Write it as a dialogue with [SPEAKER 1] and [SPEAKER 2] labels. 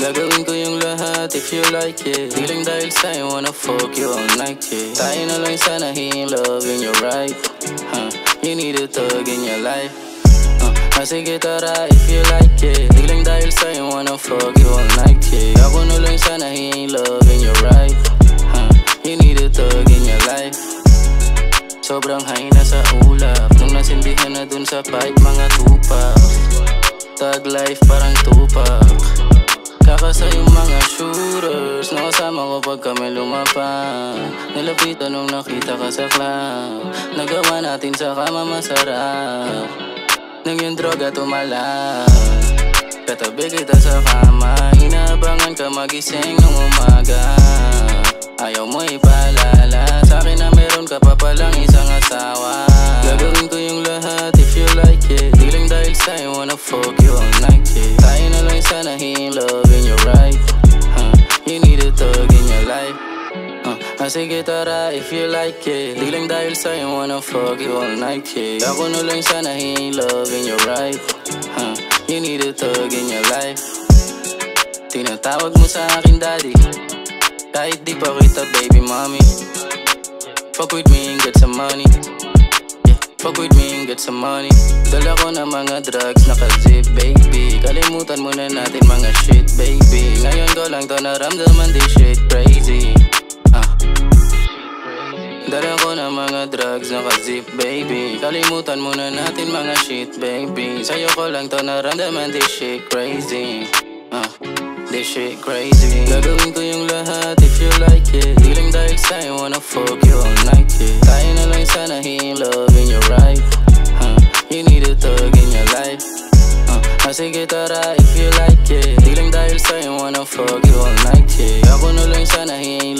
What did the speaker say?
[SPEAKER 1] Gagawin ko yung lahat if you like it. Lang dahil sa'yo wanna fuck you all night, yeah. Tayo na lang sana in love and you're right. Huh? You need a thug in your life. Uh, ah, sige tara if you like it. Lang dahil sa'yo wanna fuck you all night, yeah. Ako na lang sana in love and you're right. Huh? You need a thug in your life. Sobrang high na sa ulap. Nung nasindihan na dun sa pipe mga tupak Tag life parang tupak Kakasa yung mga shooters Nakasama ko pag kami lumapang Nilapitan nung nakita ka sa club Nagawa natin sa kama masarap. Nang yung droga tumalak Katabi kita sa kama. Inaabangan ka magising ng umaga. Ayaw mo ipaalala Sa na meron ka pa palang isang asawa. Gagawin ko yung lahat if you like it. Di lang dahil sa'yo wanna fuck you all night yeah. Tayo na lang sana in love uh, ah, sige tara if you like it. Di lang dahil sa'yo wanna fuck you all night yeah. Ako na lang sana in love and you're right. Huh? You need a thug in your life. Tinatawag mo sa akin daddy. Kahit di pa kita baby mommy. Fuck with me and get some money. Fuck with me and get some money. Dala ko na mga drugs, naka-zip baby. Kalimutan muna natin mga shit baby. Ngayon ko lang to naramdaman di shit crazy. Dala ko na mga drugs, naka-zip baby Kalimutan muna natin mga shit baby Sa'yo ko lang to naramdaman di shit crazy ah. This shit crazy Gagawin ko yung lahat if you like it lang dahil sa'yo wanna fuck you all night yeah. Tayo na lang sana in love and you're right huh? You need a thug in your life uh, ah, Sige tara if you like it Di lang dahil sa'yo wanna fuck you all night yeah. Ako na lang sana in love